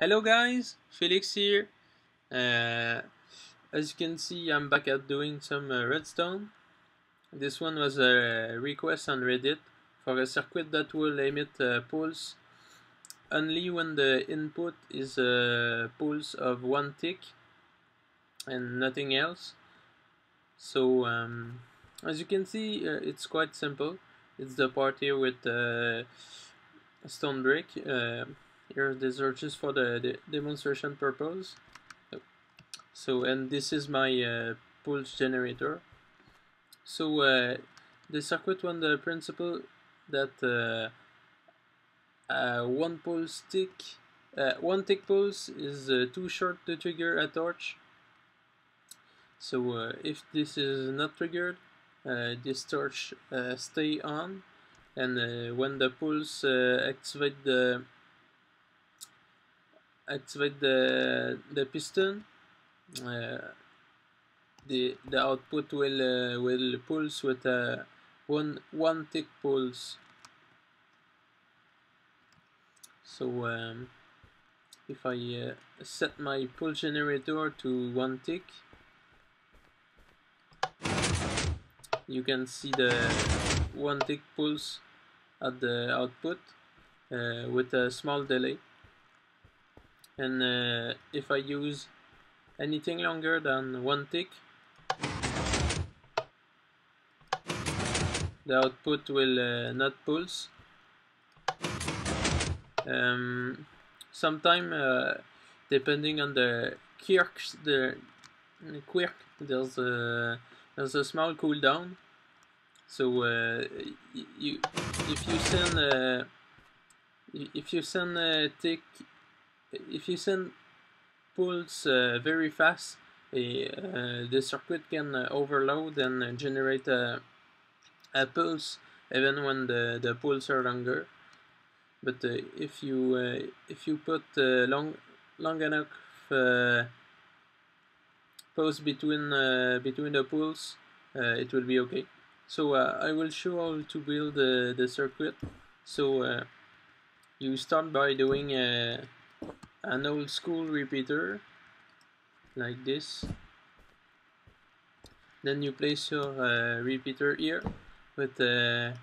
Hello guys, Felix here. Uh, as you can see, I'm back at doing some uh, redstone. This one was a request on Reddit for a circuit that will emit a pulse only when the input is a pulse of one tick and nothing else. So um, as you can see, uh, it's quite simple. It's the part here with uh, stone brick. Here these are just for the, the demonstration purpose. So and this is my uh, pulse generator. So uh, the circuit one the principle that uh, uh one pulse tick uh, one tick pulse is uh, too short to trigger a torch. So if this is not triggered this torch stay on. And when the pulse activate the activate the the piston. Uh, the the output will uh, will pulse with a one one tick pulse. So um, if I uh, set my pulse generator to one tick you can see the one tick pulse at the output uh, with a small delay and uh, if I use anything longer than one tick the output will uh, not pulse. Um, sometime uh, depending on the quirks the quirk there's a there's a small cooldown so uh, you if you send uh, if you send a tick if you send pulse uh, very fast, uh, the circuit can uh, overload and generate a, a pulse even when the, the pulse are longer. But uh, if you uh, if you put uh, long long enough pause between between the pulse, it will be okay. So I will show how to build the circuit. So you start by doing an old school repeater like this. Then you place your uh, repeater here with uh,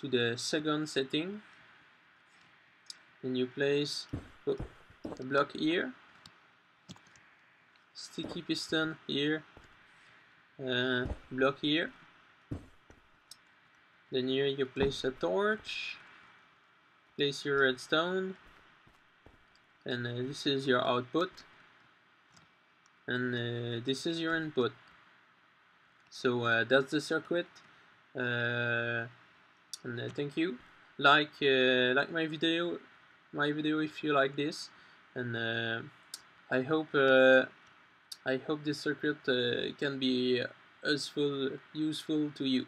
to the second setting. Then you place a block here. Sticky piston here. Uh, block here. Then here you place a torch. Place your redstone and uh, this is your output. And uh, this is your input. So uh, that's the circuit. Uh, and uh, thank you. Like uh, like my video my video if you like this. And I hope I hope this circuit can be useful useful to you